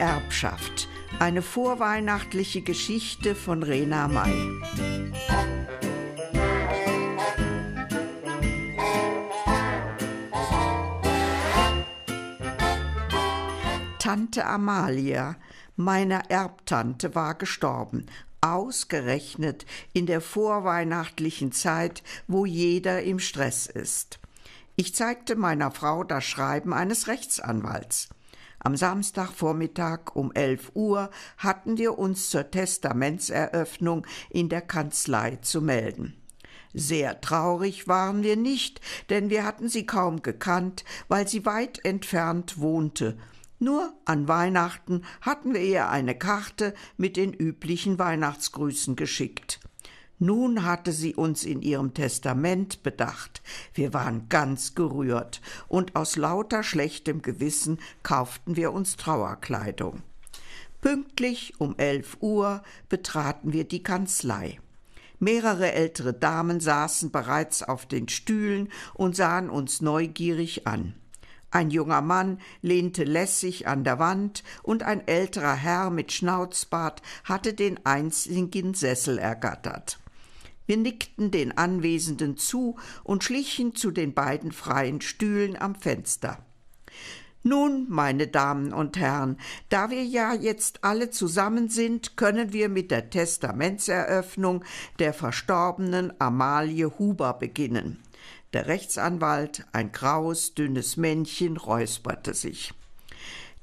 Erbschaft. Eine vorweihnachtliche Geschichte von Rena May. Tante Amalia, meine Erbtante, war gestorben, ausgerechnet in der vorweihnachtlichen Zeit, wo jeder im Stress ist. Ich zeigte meiner Frau das Schreiben eines Rechtsanwalts. Am Samstagvormittag um elf Uhr hatten wir uns zur Testamentseröffnung in der Kanzlei zu melden. Sehr traurig waren wir nicht, denn wir hatten sie kaum gekannt, weil sie weit entfernt wohnte. Nur an Weihnachten hatten wir ihr eine Karte mit den üblichen Weihnachtsgrüßen geschickt. Nun hatte sie uns in ihrem Testament bedacht. Wir waren ganz gerührt, und aus lauter schlechtem Gewissen kauften wir uns Trauerkleidung. Pünktlich um elf Uhr betraten wir die Kanzlei. Mehrere ältere Damen saßen bereits auf den Stühlen und sahen uns neugierig an. Ein junger Mann lehnte lässig an der Wand, und ein älterer Herr mit Schnauzbart hatte den einzigen Sessel ergattert. Wir nickten den Anwesenden zu und schlichen zu den beiden freien Stühlen am Fenster. Nun, meine Damen und Herren, da wir ja jetzt alle zusammen sind, können wir mit der Testamentseröffnung der verstorbenen Amalie Huber beginnen. Der Rechtsanwalt, ein graues, dünnes Männchen, räusperte sich.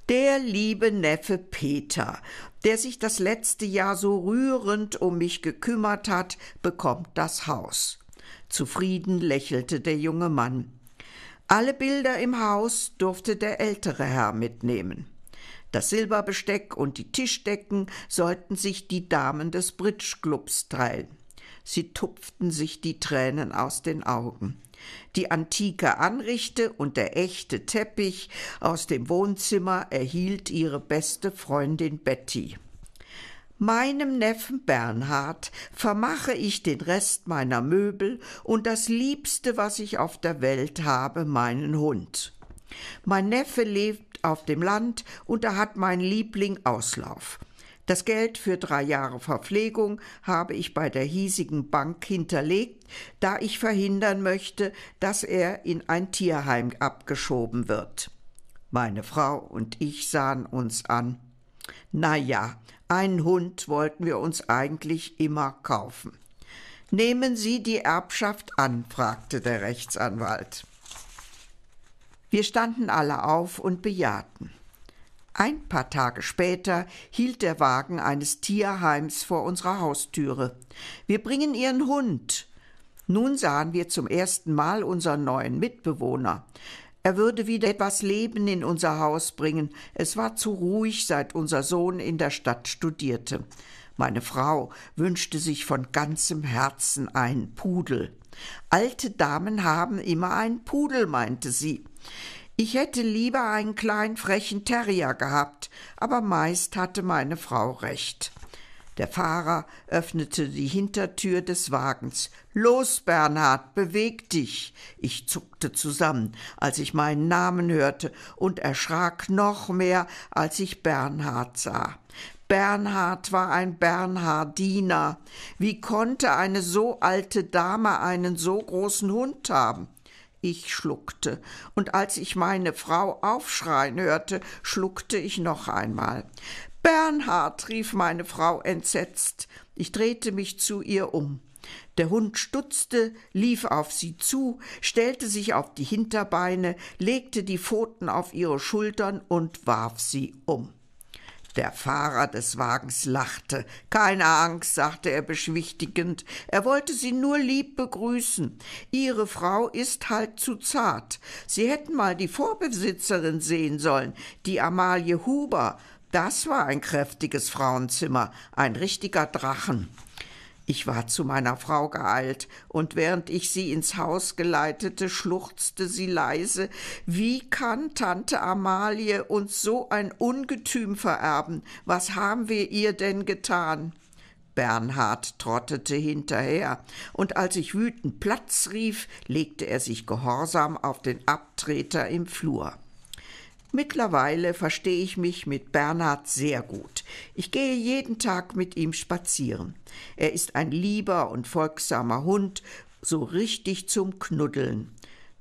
Der liebe Neffe Peter, der sich das letzte Jahr so rührend um mich gekümmert hat, bekommt das Haus. Zufrieden lächelte der junge Mann. Alle Bilder im Haus durfte der ältere Herr mitnehmen. Das Silberbesteck und die Tischdecken sollten sich die Damen des Bridge-Clubs teilen. Sie tupften sich die Tränen aus den Augen. Die antike Anrichte und der echte Teppich aus dem Wohnzimmer erhielt ihre beste Freundin Betty. Meinem Neffen Bernhard vermache ich den Rest meiner Möbel und das Liebste, was ich auf der Welt habe, meinen Hund. Mein Neffe lebt auf dem Land und da hat mein Liebling Auslauf. Das Geld für drei Jahre Verpflegung habe ich bei der hiesigen Bank hinterlegt, da ich verhindern möchte, dass er in ein Tierheim abgeschoben wird. Meine Frau und ich sahen uns an. Na ja, einen Hund wollten wir uns eigentlich immer kaufen. Nehmen Sie die Erbschaft an? fragte der Rechtsanwalt. Wir standen alle auf und bejahten. Ein paar Tage später hielt der Wagen eines Tierheims vor unserer Haustüre. Wir bringen Ihren Hund. Nun sahen wir zum ersten Mal unseren neuen Mitbewohner. Er würde wieder etwas Leben in unser Haus bringen. Es war zu ruhig, seit unser Sohn in der Stadt studierte. Meine Frau wünschte sich von ganzem Herzen einen Pudel. Alte Damen haben immer einen Pudel, meinte sie. Ich hätte lieber einen kleinen frechen Terrier gehabt, aber meist hatte meine Frau recht. Der Fahrer öffnete die Hintertür des Wagens. Los, Bernhard, beweg dich. Ich zuckte zusammen, als ich meinen Namen hörte, und erschrak noch mehr, als ich Bernhard sah. Bernhard war ein Bernhardiner. Wie konnte eine so alte Dame einen so großen Hund haben? Ich schluckte, und als ich meine Frau aufschreien hörte, schluckte ich noch einmal. Bernhard, rief meine Frau entsetzt. Ich drehte mich zu ihr um. Der Hund stutzte, lief auf sie zu, stellte sich auf die Hinterbeine, legte die Pfoten auf ihre Schultern und warf sie um. Der Fahrer des Wagens lachte. Keine Angst, sagte er beschwichtigend, er wollte Sie nur lieb begrüßen. Ihre Frau ist halt zu zart. Sie hätten mal die Vorbesitzerin sehen sollen, die Amalie Huber. Das war ein kräftiges Frauenzimmer, ein richtiger Drachen. Ich war zu meiner Frau geeilt, und während ich sie ins Haus geleitete, schluchzte sie leise Wie kann Tante Amalie uns so ein Ungetüm vererben? Was haben wir ihr denn getan? Bernhard trottete hinterher, und als ich wütend Platz rief, legte er sich gehorsam auf den Abtreter im Flur. Mittlerweile verstehe ich mich mit Bernhard sehr gut. Ich gehe jeden Tag mit ihm spazieren. Er ist ein lieber und folgsamer Hund, so richtig zum Knuddeln.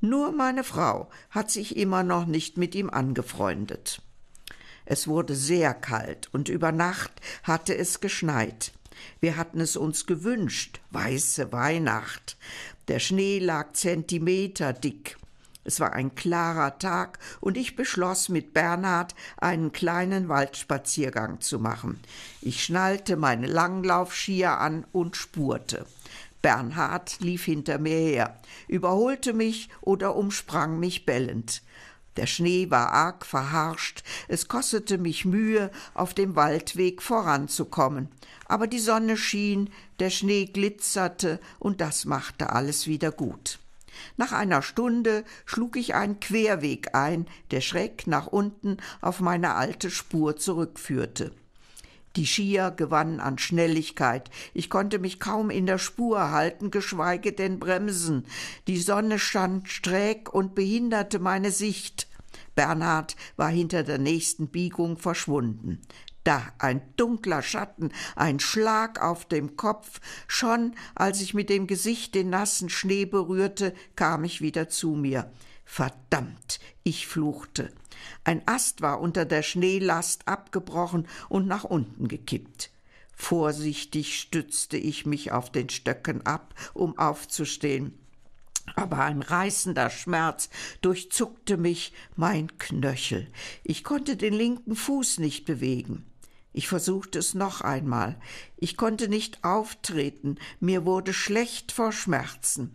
Nur meine Frau hat sich immer noch nicht mit ihm angefreundet. Es wurde sehr kalt und über Nacht hatte es geschneit. Wir hatten es uns gewünscht, weiße Weihnacht. Der Schnee lag Zentimeter dick. Es war ein klarer Tag und ich beschloss mit Bernhard einen kleinen Waldspaziergang zu machen. Ich schnallte meine Langlaufskier an und spurte. Bernhard lief hinter mir her, überholte mich oder umsprang mich bellend. Der Schnee war arg verharscht, es kostete mich Mühe, auf dem Waldweg voranzukommen. Aber die Sonne schien, der Schnee glitzerte, und das machte alles wieder gut. Nach einer Stunde schlug ich einen Querweg ein, der schräg nach unten auf meine alte Spur zurückführte. Die Skier gewannen an Schnelligkeit. Ich konnte mich kaum in der Spur halten, geschweige denn bremsen. Die Sonne stand schräg und behinderte meine Sicht. Bernhard war hinter der nächsten Biegung verschwunden. Da ein dunkler Schatten, ein Schlag auf dem Kopf. Schon als ich mit dem Gesicht den nassen Schnee berührte, kam ich wieder zu mir. Verdammt, ich fluchte. Ein Ast war unter der Schneelast abgebrochen und nach unten gekippt. Vorsichtig stützte ich mich auf den Stöcken ab, um aufzustehen aber ein reißender Schmerz durchzuckte mich mein Knöchel. Ich konnte den linken Fuß nicht bewegen. Ich versuchte es noch einmal. Ich konnte nicht auftreten, mir wurde schlecht vor Schmerzen.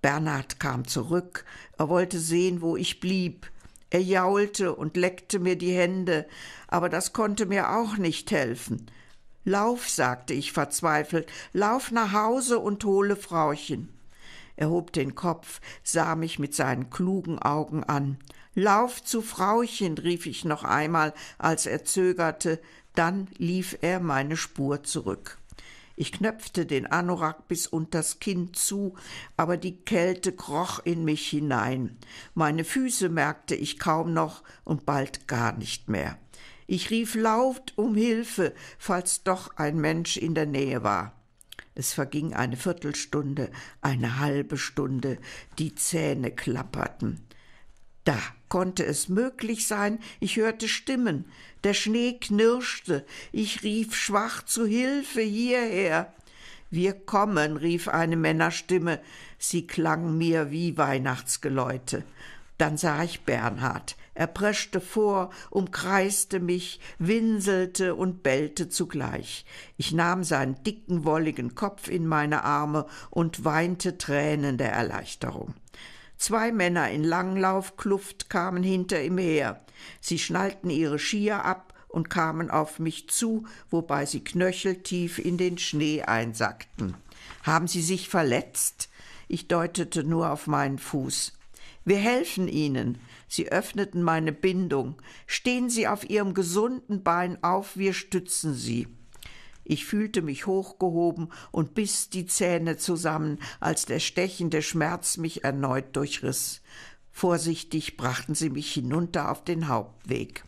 Bernhard kam zurück, er wollte sehen, wo ich blieb. Er jaulte und leckte mir die Hände, aber das konnte mir auch nicht helfen. Lauf, sagte ich verzweifelt, lauf nach Hause und hole Frauchen. Er hob den Kopf, sah mich mit seinen klugen Augen an. Lauf zu Frauchen, rief ich noch einmal, als er zögerte, dann lief er meine Spur zurück. Ich knöpfte den Anorak bis unters Kinn zu, aber die Kälte kroch in mich hinein. Meine Füße merkte ich kaum noch und bald gar nicht mehr. Ich rief laut um Hilfe, falls doch ein Mensch in der Nähe war. Es verging eine Viertelstunde, eine halbe Stunde, die Zähne klapperten. Da konnte es möglich sein, ich hörte Stimmen, der Schnee knirschte, ich rief schwach zu Hilfe hierher. Wir kommen, rief eine Männerstimme, sie klang mir wie Weihnachtsgeläute. Dann sah ich Bernhard. Er preschte vor, umkreiste mich, winselte und bellte zugleich. Ich nahm seinen dicken, wolligen Kopf in meine Arme und weinte Tränen der Erleichterung. Zwei Männer in Langlaufkluft kamen hinter ihm her. Sie schnallten ihre Skier ab und kamen auf mich zu, wobei sie knöcheltief in den Schnee einsackten. Haben Sie sich verletzt? Ich deutete nur auf meinen Fuß. Wir helfen Ihnen. Sie öffneten meine Bindung. Stehen Sie auf Ihrem gesunden Bein auf, wir stützen Sie. Ich fühlte mich hochgehoben und biss die Zähne zusammen, als der stechende Schmerz mich erneut durchriss. Vorsichtig brachten sie mich hinunter auf den Hauptweg.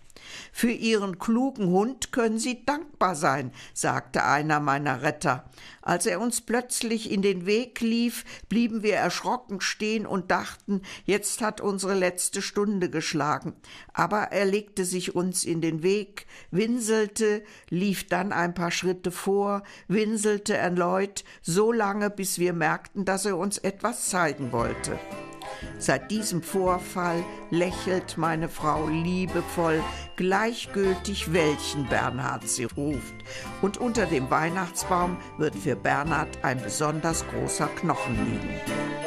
Für Ihren klugen Hund können Sie dankbar sein, sagte einer meiner Retter. Als er uns plötzlich in den Weg lief, blieben wir erschrocken stehen und dachten, jetzt hat unsere letzte Stunde geschlagen. Aber er legte sich uns in den Weg, winselte, lief dann ein paar Schritte vor, winselte erneut, so lange, bis wir merkten, dass er uns etwas zeigen wollte. Seit diesem Vorfall lächelt meine Frau liebevoll, gleichgültig welchen Bernhard sie ruft. Und unter dem Weihnachtsbaum wird für Bernhard ein besonders großer Knochen liegen.